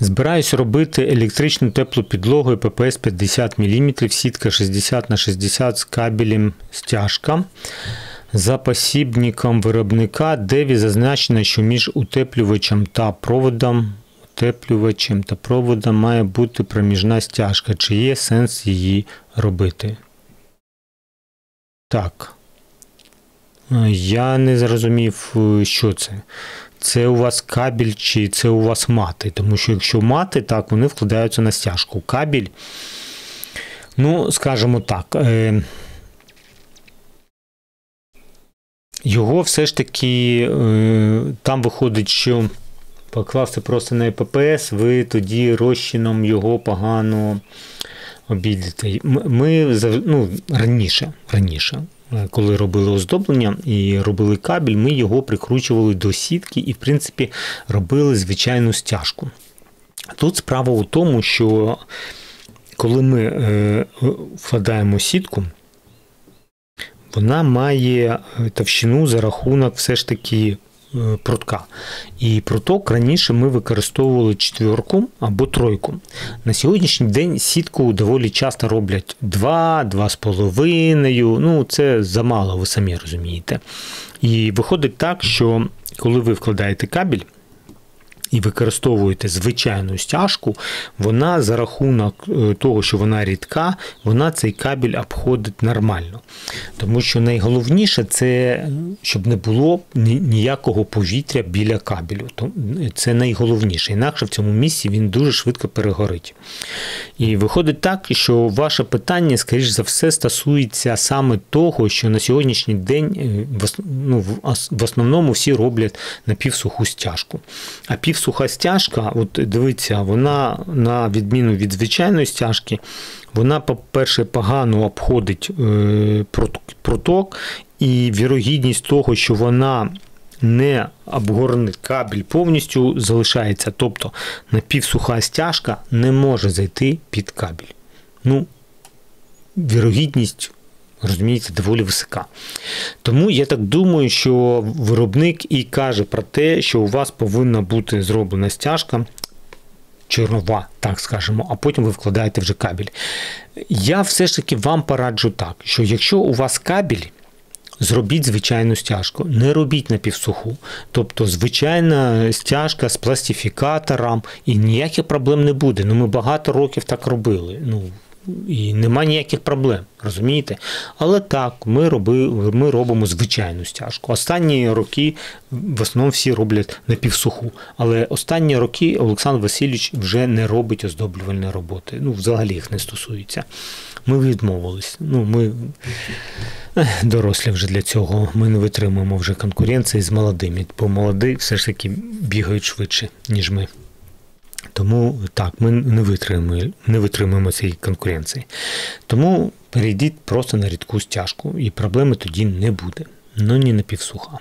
Збираюсь робити електричну теплу підлогу ППС 50 мм, сітка 60 на 60 з кабелем стяжка. За посібником виробника, де зазначено, що між утеплювачем та проводом утеплювачем та проводом має бути проміжна стяжка. Чи є сенс її робити? Так. Е, Я не зрозумів, е, що це. Це у вас кабель чи це у вас мати? Тому що якщо мати, так, вони вкладаються на стяжку. Кабель, ну, скажімо так, е, його все ж таки е, там виходить, що покласти просто на ЕППС, ви тоді розчином його погано обійдете. Ми ну, раніше, раніше, коли робили оздоблення і робили кабель, ми його прикручували до сітки і, в принципі, робили звичайну стяжку. Тут справа у тому, що коли ми е, вкладаємо сітку, вона має е, товщину за рахунок все ж таки е, прутка. І пруток раніше ми використовували четверку або тройку. На сьогоднішній день сітку доволі часто роблять 2, 2,5. Ну, це замало, ви самі розумієте. І виходить так, що коли ви вкладаєте кабель, і використовуєте звичайну стяжку, вона за рахунок е, того, що вона рідка, вона цей кабель обходить нормально. Тому що найголовніше це, щоб не було ніякого повітря біля кабелю. Це найголовніше. Інакше в цьому місці він дуже швидко перегорить. І виходить так, що ваше питання, скоріш за все, стосується саме того, що на сьогоднішній день е, ну, в ос- в основному всі роблять напівсуху стяжку. А півсуха стяжка, от дивіться, вона на відміну від звичайної стяжки, вона, по-перше, погано обходить е, проток, і вірогідність того, що вона не обгорнить кабель повністю залишається. Тобто напівсуха стяжка не може зайти під кабель. Ну, вірогідність, розумієте, доволі висока. Тому я так думаю, що виробник і каже про те, що у вас повинна бути зроблена стяжка. Чорнова, так скажемо, а потім ви вкладаєте вже кабель. Я все ж таки вам пораджу так, що якщо у вас кабель, зробіть звичайну стяжку, не робіть напівсуху. Тобто звичайна стяжка з пластифікатором, і ніяких проблем не буде. Ну, ми багато років так робили. Ну, і нема ніяких проблем, розумієте? Але так, ми, робили, ми робимо звичайну стяжку. Останні роки в основному всі роблять напівсуху. Але останні роки Олександр Васильович вже не робить оздоблювальної роботи. Ну, взагалі їх не стосується. Ми відмовились. Ну, ми дорослі вже для цього. Ми не витримуємо вже конкуренції з молодими, бо молоді все ж таки бігають швидше, ніж ми. Тому так, ми не витримуємо, не витримуємо цієї конкуренції. Тому перейдіть просто на рідку стяжку, і проблеми тоді не буде. Ну ні напівсуха.